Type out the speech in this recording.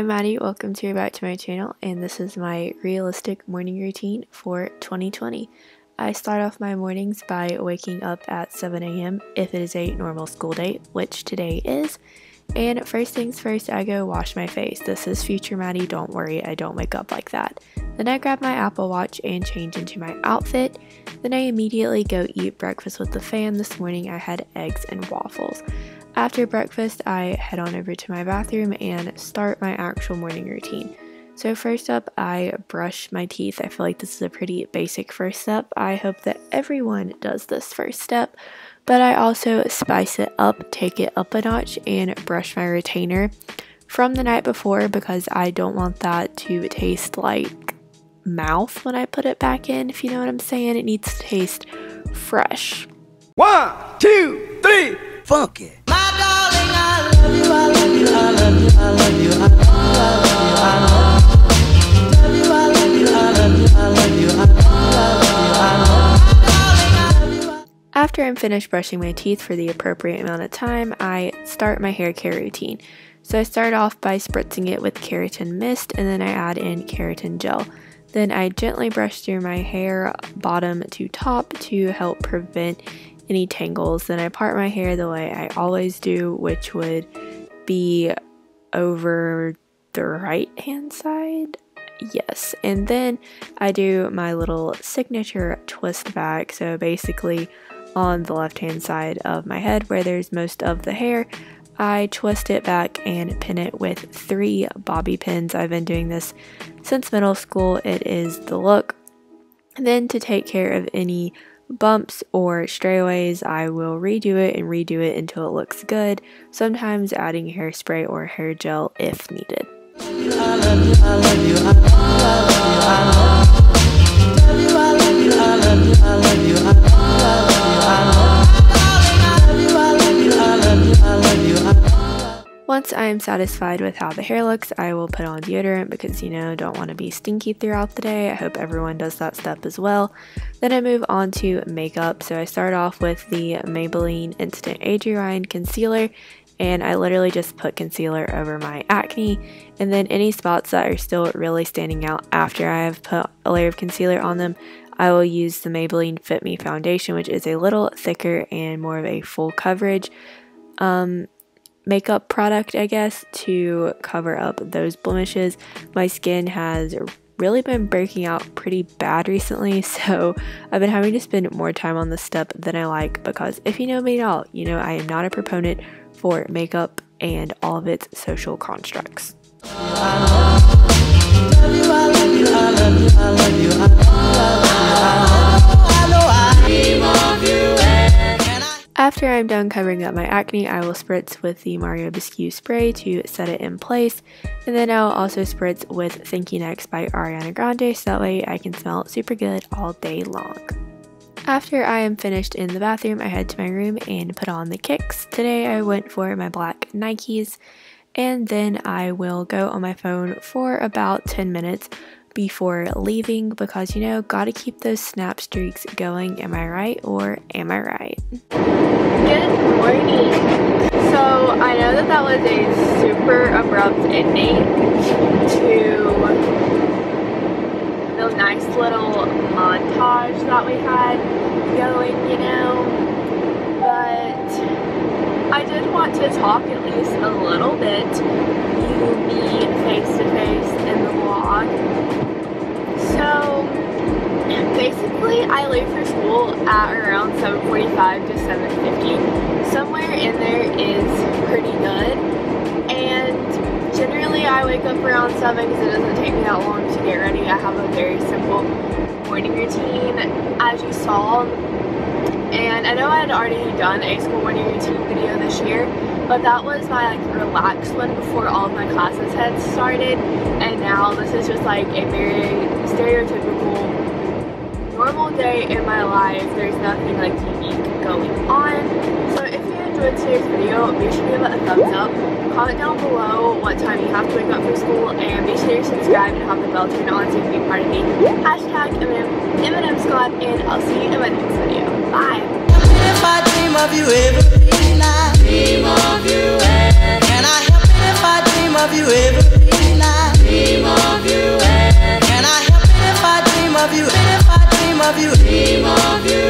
I'm Maddie, welcome to your back to my channel and this is my realistic morning routine for 2020. I start off my mornings by waking up at 7 a.m. if it is a normal school day, which today is. And first things first, I go wash my face. This is future Maddie, don't worry, I don't wake up like that. Then I grab my Apple Watch and change into my outfit. Then I immediately go eat breakfast with the fam. This morning I had eggs and waffles. After breakfast, I head on over to my bathroom and start my actual morning routine. So, first up, I brush my teeth. I feel like this is a pretty basic first step. I hope that everyone does this first step, but I also spice it up, take it up a notch, and brush my retainer from the night before because I don't want that to taste like mouth when I put it back in, if you know what I'm saying. It needs to taste fresh. One, two, three, funky. After I'm finished brushing my teeth for the appropriate amount of time, I start my hair care routine. So I start off by spritzing it with keratin mist and then I add in keratin gel. Then I gently brush through my hair bottom to top to help prevent any tangles. Then I part my hair the way I always do, which would be over the right hand side. Yes, and then I do my little signature twist back. So basically, on the left hand side of my head where there's most of the hair, I twist it back and pin it with three bobby pins. I've been doing this since middle school. It is the look. And then to take care of any bumps or strayaways, I will redo it and redo it until it looks good, sometimes adding hairspray or hair gel if needed. Once I am satisfied with how the hair looks, I will put on deodorant because, you know, don't want to be stinky throughout the day. I hope everyone does that step as well. Then I move on to makeup. So I start off with the Maybelline Instant Age Rewind Concealer and I literally just put concealer over my acne and then any spots that are still really standing out after I have put a layer of concealer on them I will use the Maybelline Fit Me foundation which is a little thicker and more of a full coverage um, makeup product, I guess, to cover up those blemishes. My skin has really been breaking out pretty bad recently, so I've been having to spend more time on this step than I like because if you know me at all, you know I am not a proponent for makeup and all of its social constructs. After I'm done covering up my acne, I will spritz with the Mario Badescu spray to set it in place, and then I'll also spritz with Thank You Next by Ariana Grande so that way I can smell super good all day long. After I am finished in the bathroom, I head to my room and put on the kicks. Today I went for my black Nikes, and then I will go on my phone for about 10 minutes before leaving because you know, gotta keep those snap streaks going. Am I right or am I right? Good morning. So I know that that was a super abrupt ending to the nice little montage that we had going, you know, but I did want to talk at least a little bit, you, me, face to face in the vlog so basically I leave for school at around 7.45 to 7.50. Somewhere in there is pretty good. And generally I wake up around 7 because it doesn't take me that long to get ready. I have a very simple morning routine as you saw. And I know I had already done a school morning routine video this year, but that was my like relaxed one before all of my classes had started. And now this is just like a very stereotypical normal day in my life. There's nothing like unique going on. So if you enjoyed today's video make sure you give it a thumbs up. Comment down below what time have to wake up from school and be sure to subscribe and have the bell turned on so you can be part of the hashtag M&M squad and I'll see you in my next video. Bye! If I dream of you every night, dream of you Can I help it if I dream of you every night, dream of you Can I help it if I dream of you, if I dream of you, dream of you